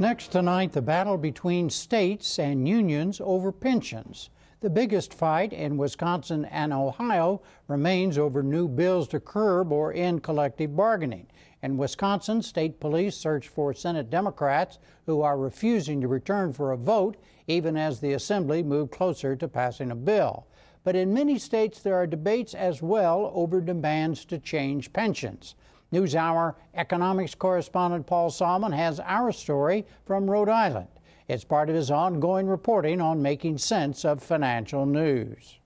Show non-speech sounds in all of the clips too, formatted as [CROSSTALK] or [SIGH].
Next tonight, the battle between states and unions over pensions. The biggest fight in Wisconsin and Ohio remains over new bills to curb or end collective bargaining. In Wisconsin, state police search for Senate Democrats who are refusing to return for a vote, even as the Assembly moved closer to passing a bill. But in many states, there are debates as well over demands to change pensions. NewsHour economics correspondent Paul Solman has our story from Rhode Island. It's part of his ongoing reporting on making sense of financial news.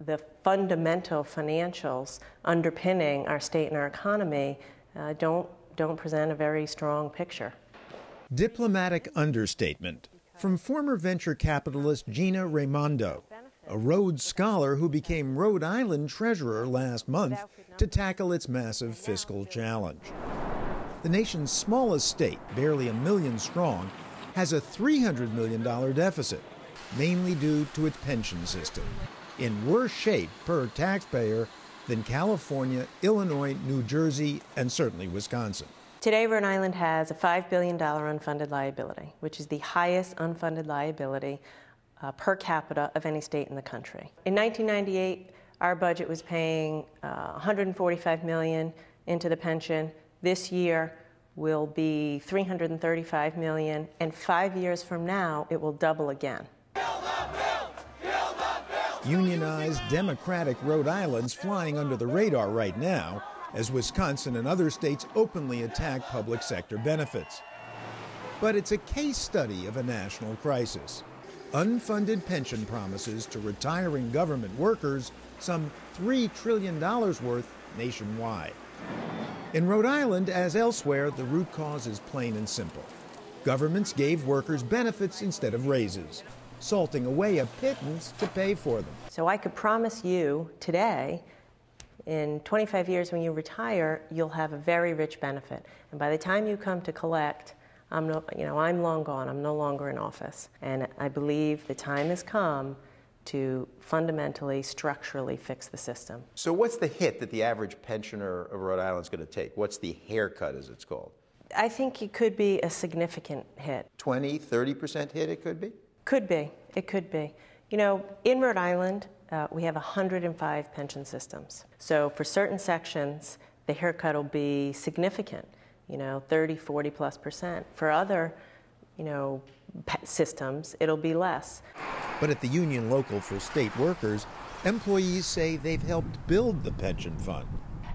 The fundamental financials underpinning our state and our economy uh, don't, don't present a very strong picture. Diplomatic understatement from former venture capitalist Gina Raimondo a Rhodes Scholar who became Rhode Island treasurer last month to tackle its massive fiscal challenge. The nation's smallest state, barely a million strong, has a $300 million deficit, mainly due to its pension system, in worse shape per taxpayer than California, Illinois, New Jersey, and certainly Wisconsin. Today, Rhode Island has a $5 billion unfunded liability, which is the highest unfunded liability uh, per capita of any state in the country. In 1998, our budget was paying uh, 145 million into the pension. This year will be 335 million, and five years from now, it will double again. Unionized Democratic Rhode Island's flying under the radar right now as Wisconsin and other states openly attack public sector benefits. But it's a case study of a national crisis unfunded pension promises to retiring government workers, some $3 trillion worth nationwide. In Rhode Island, as elsewhere, the root cause is plain and simple. Governments gave workers benefits instead of raises, salting away a pittance to pay for them. So I could promise you today, in 25 years when you retire, you'll have a very rich benefit. And by the time you come to collect, I'm no, you know, I'm long gone. I'm no longer in office. And I believe the time has come to fundamentally, structurally fix the system. So, what's the hit that the average pensioner of Rhode Island is going to take? What's the haircut, as it's called? I think it could be a significant hit. 20, 30% hit, it could be? Could be. It could be. You know, in Rhode Island, uh, we have 105 pension systems. So, for certain sections, the haircut will be significant you know, 30, 40 plus percent. For other, you know, systems, it'll be less. But at the union local for state workers, employees say they've helped build the pension fund.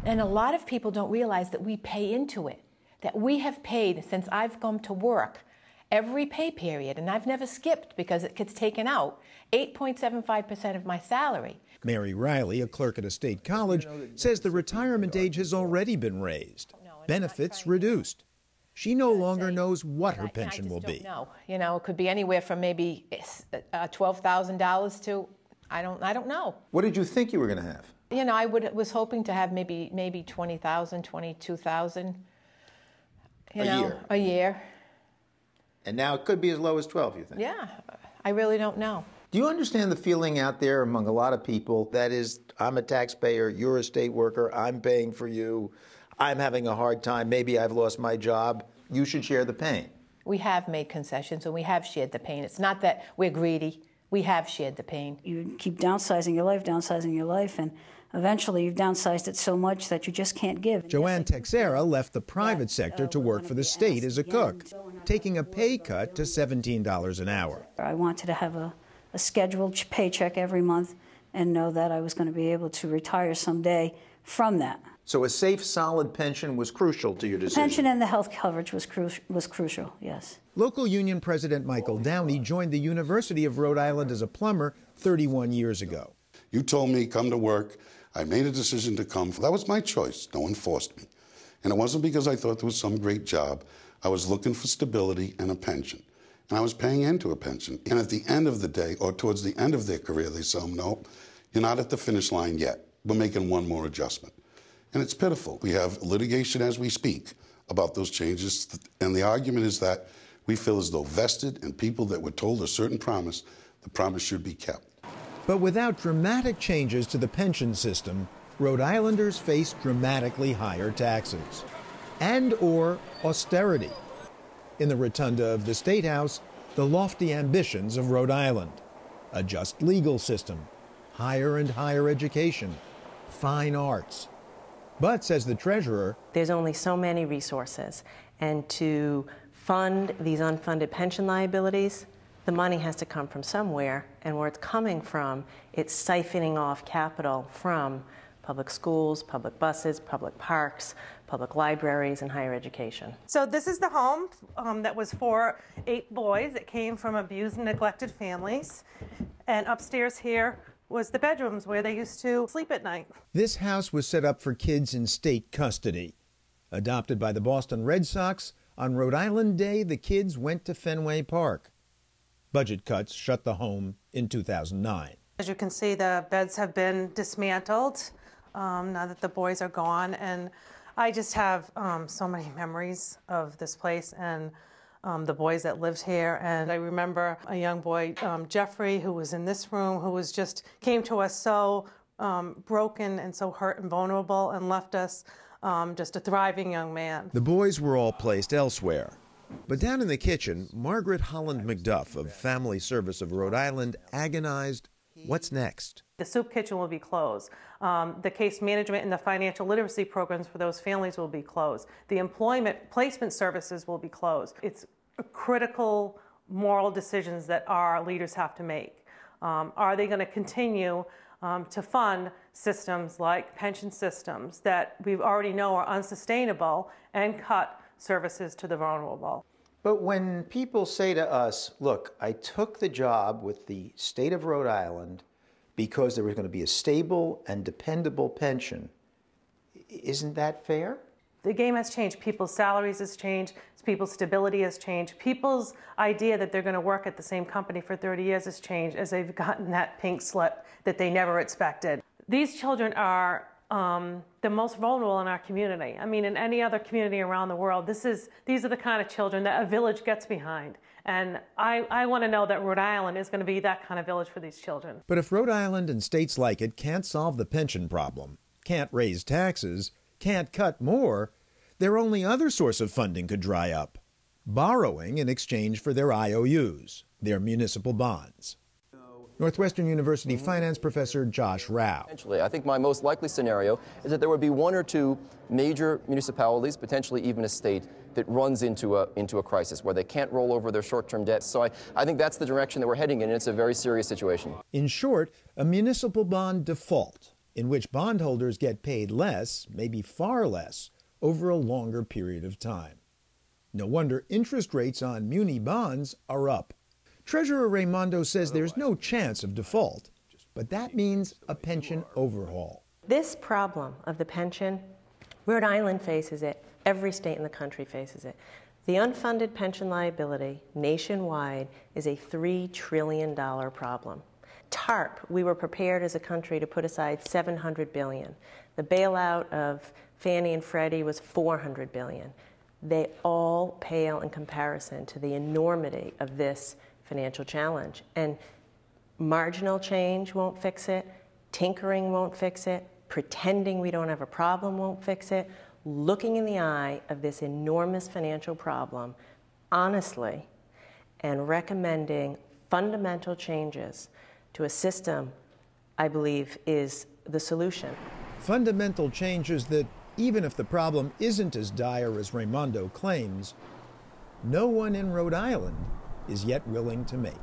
And a lot of people don't realize that we pay into it, that we have paid since I've come to work every pay period, and I've never skipped because it gets taken out, 8.75% of my salary. Mary Riley, a clerk at a state college, says the retirement age has already been raised benefits reduced. She no longer knows what her pension will be. No, you know, it could be anywhere from maybe uh, twelve thousand dollars to I don't I don't know. What did you think you were going to have? You know, I would was hoping to have maybe maybe twenty thousand, twenty two thousand. You a know, year. a year. And now it could be as low as twelve. You think? Yeah, I really don't know. Do you understand the feeling out there among a lot of people that is, I'm a taxpayer, you're a state worker, I'm paying for you. I'm having a hard time, maybe I've lost my job, you should share the pain. We have made concessions and we have shared the pain. It's not that we're greedy. We have shared the pain. You keep downsizing your life, downsizing your life, and eventually you've downsized it so much that you just can't give. Joanne Texera left the private sector to work for the state as a cook, taking a pay cut to $17 an hour. I wanted to have a, a scheduled paycheck every month and know that I was going to be able to retire someday from that. So a safe, solid pension was crucial to your decision. The pension and the health coverage was, cru- was crucial, yes. Local union president Michael Downey joined the University of Rhode Island as a plumber 31 years ago. You told me come to work. I made a decision to come. That was my choice. No one forced me. And it wasn't because I thought there was some great job. I was looking for stability and a pension. And I was paying into a pension. And at the end of the day, or towards the end of their career, they say, no, you're not at the finish line yet. We're making one more adjustment. And it's pitiful. We have litigation as we speak about those changes. And the argument is that we feel as though vested and people that were told a certain promise, the promise should be kept. But without dramatic changes to the pension system, Rhode Islanders face dramatically higher taxes and or austerity. In the rotunda of the State House, the lofty ambitions of Rhode Island a just legal system, higher and higher education, fine arts. But, says the treasurer, there's only so many resources, and to fund these unfunded pension liabilities, the money has to come from somewhere, and where it's coming from, it's siphoning off capital from public schools, public buses, public parks, public libraries, and higher education. So, this is the home um, that was for eight boys that came from abused and neglected families. And upstairs here was the bedrooms where they used to sleep at night. This house was set up for kids in state custody. Adopted by the Boston Red Sox, on Rhode Island Day, the kids went to Fenway Park. Budget cuts shut the home in 2009. As you can see, the beds have been dismantled um, now that the boys are gone. And I just have um, so many memories of this place and um, the boys that lived here. And I remember a young boy, um, Jeffrey, who was in this room, who was just came to us so um, broken and so hurt and vulnerable and left us um, just a thriving young man. The boys were all placed elsewhere. But down in the kitchen, Margaret Holland McDuff of Family Service of Rhode Island agonized what's next? The soup kitchen will be closed. Um, the case management and the financial literacy programs for those families will be closed. The employment placement services will be closed. It's critical moral decisions that our leaders have to make. Um, are they going to continue um, to fund systems like pension systems that we already know are unsustainable and cut services to the vulnerable. But when people say to us, look, I took the job with the state of Rhode Island because there was going to be a stable and dependable pension, isn't that fair? The game has changed. People's salaries has changed. People's stability has changed. People's idea that they're going to work at the same company for 30 years has changed as they've [LAUGHS] gotten that pink slip that they never expected. These children are um, the most vulnerable in our community. I mean, in any other community around the world, this is, these are the kind of children that a village gets behind. And I, I want to know that Rhode Island is going to be that kind of village for these children. But if Rhode Island and states like it can't solve the pension problem, can't raise taxes, can't cut more, their only other source of funding could dry up borrowing in exchange for their IOUs, their municipal bonds. Northwestern University finance professor Josh Rauh. I think my most likely scenario is that there would be one or two major municipalities, potentially even a state, that runs into a, into a crisis where they can't roll over their short term debts. So I, I think that's the direction that we're heading in, and it's a very serious situation. In short, a municipal bond default, in which bondholders get paid less, maybe far less, over a longer period of time. No wonder interest rates on muni bonds are up. Treasurer Raimondo says there's no chance of default, but that means a pension overhaul. This problem of the pension, Rhode Island faces it, every state in the country faces it. The unfunded pension liability nationwide is a $3 trillion problem. TARP, we were prepared as a country to put aside 700 billion. The bailout of Fannie and Freddie was 400 billion. They all pale in comparison to the enormity of this financial challenge. And marginal change won't fix it, tinkering won't fix it, pretending we don't have a problem won't fix it. Looking in the eye of this enormous financial problem honestly and recommending fundamental changes to a system, I believe, is the solution. Fundamental changes that, even if the problem isn't as dire as Raimondo claims, no one in Rhode Island is yet willing to make.